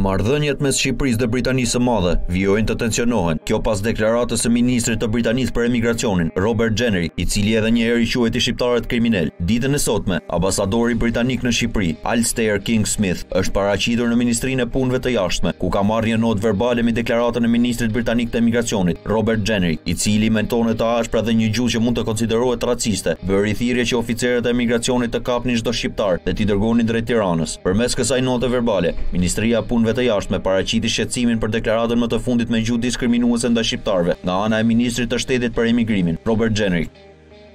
Marrëdhëniet mes Shqipërisë dhe Britanisë së Madhe vijojnë të tensionohen. Kjo pas deklaratës së ministrit të Britanisë për emigracionin, Robert Jenrick, i cili edhe një herë i quajti shqiptarët kriminelë. Ditën e sotme, ambasadori britanik në Shqipëri, Alastair King-Smith, është paraqitur në Ministrinë e Punëve të Jashtme, ku ka marrë një notë verbale mbi deklaratën e ministrit britanik të emigracionit, Robert Jenrick, i cili me tone të ashpra dhe një gjuhë që mund të konsiderohet raciste, bëri thirrje që oficerët e emigracionit të kapnin çdo shqiptar dhe t'i dërgonin drejt Tiranës. Përmes kësaj note verbale, Ministria e Punëve të Jashtme paraqiti shqetësimin për deklaratën më të fundit me gjuhë diskriminuese ndaj shqiptarëve nga ana e ministrit të Shtetit për Emigrimin, Robert Jenrick.